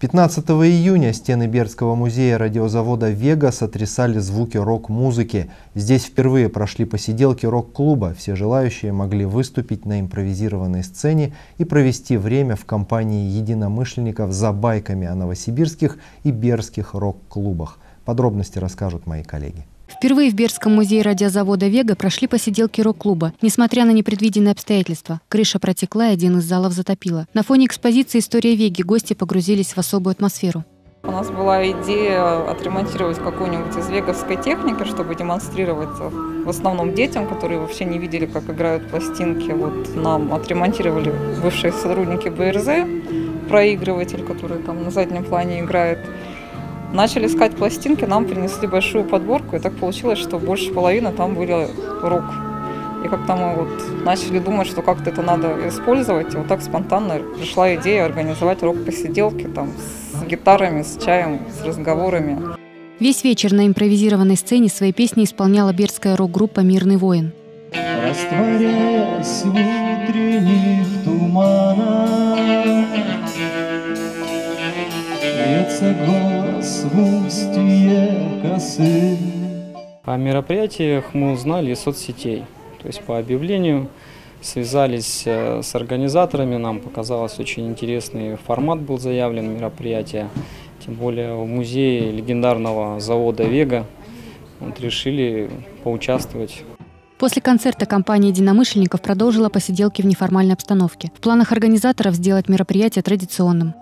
15 июня стены Бердского музея радиозавода «Вега» сотрясали звуки рок-музыки. Здесь впервые прошли посиделки рок-клуба. Все желающие могли выступить на импровизированной сцене и провести время в компании единомышленников за байками о новосибирских и бердских рок-клубах. Подробности расскажут мои коллеги. Впервые в Бердском музее радиозавода «Вега» прошли посиделки рок-клуба. Несмотря на непредвиденные обстоятельства, крыша протекла и один из залов затопила. На фоне экспозиции «История Веги» гости погрузились в особую атмосферу. У нас была идея отремонтировать какую-нибудь из веговской техники, чтобы демонстрировать в основном детям, которые вообще не видели, как играют пластинки. Вот нам отремонтировали бывшие сотрудники БРЗ, проигрыватель, который там на заднем плане играет. Начали искать пластинки, нам принесли большую подборку, и так получилось, что больше половины там были рок. И как-то мы вот начали думать, что как-то это надо использовать, и вот так спонтанно пришла идея организовать рок-посиделки там с гитарами, с чаем, с разговорами. Весь вечер на импровизированной сцене свои песни исполняла бердская рок-группа «Мирный воин». Растворяясь в утренних туманах, Льется голос в устье косы. О мероприятиях мы узнали из соцсетей. То есть по объявлению связались э, с организаторами, нам показалось очень интересный формат был заявлен мероприятия. Тем более в музее легендарного завода «Вега» вот, решили поучаствовать. После концерта компания единомышленников продолжила посиделки в неформальной обстановке. В планах организаторов сделать мероприятие традиционным.